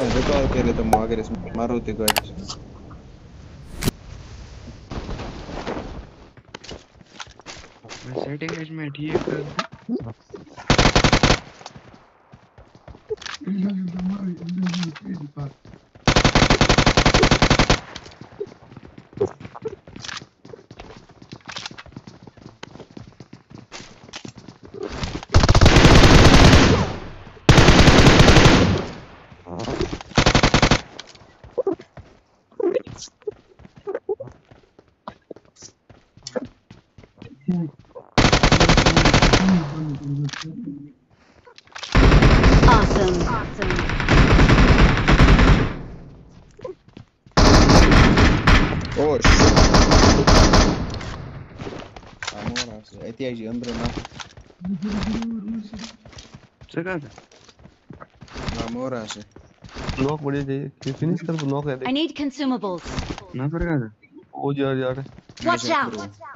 Recall करे तो मैं अगर इस मारुति गाड़ी मैं सेटिंग में ठीक कर Awesome. awesome. Oxe. A moral, é te ajando, né? Chegada. Na moral, नॉक बड़ी चाहिए किसी ने सिर्फ नॉक है I need consumables. ना करेगा ओजी आ जा रहा है Watch out.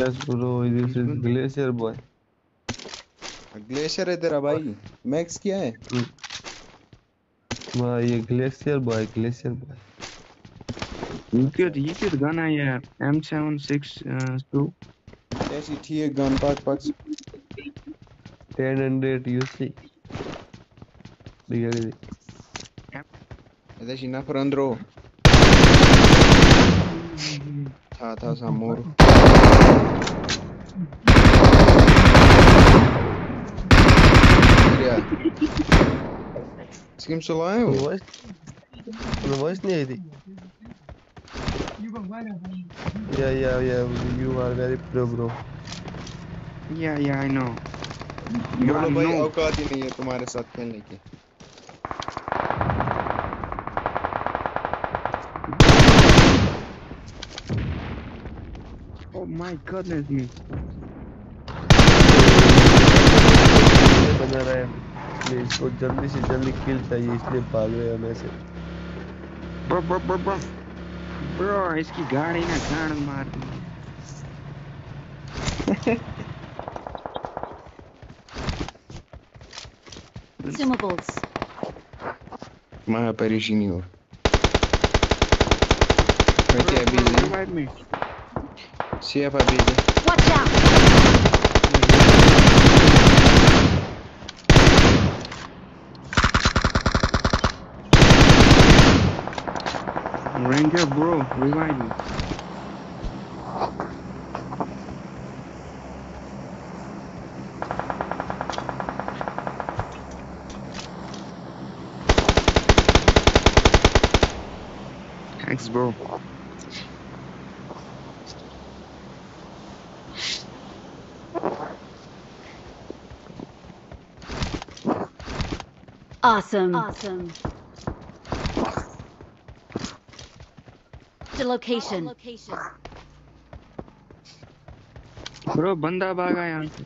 yes bro this is glacier boy glacier है तेरा भाई मैक्स क्या है भाई ये ग्लेशियर बॉय ग्लेशियर बॉय ये किस गन है यार M762 ऐसी थी एक गन पार्क पार्क 1000 UC दिया दे ऐसा शिना पर था था सामूर या स्किम चलाए हो वॉइस वॉइस नहीं आई थी yeah yeah yeah you are very pro bro yeah yeah I no बोलो भाई औकात ही नहीं है तुम्हारे साथ खेलने की Oh my goodness me. बना रहा है। इसलिए इसको जल्दी से जल्दी किल चाहिए इसलिए भाग रहे हैं हमें से Bro bro bro bro. Bro इसकी गाड़ी ना गाड़ मार दी। Consumables. हो। मैं क्या busy Revive CF busy Watch out. Ranger bro, revive me. Thanks bro. Awesome. Awesome. Marked location. Bro, banda bhag yahan se.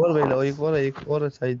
और भाई लो एक और है, एक और है शायद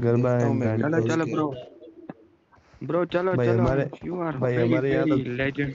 घर में देखता हूँ मैं गाड़ी चलो वीडियोस चलो के। ब्रो ब्रो चलो भाई चलो हमारे- यू आर भाई हमारे यहाँ तो- लेजेंड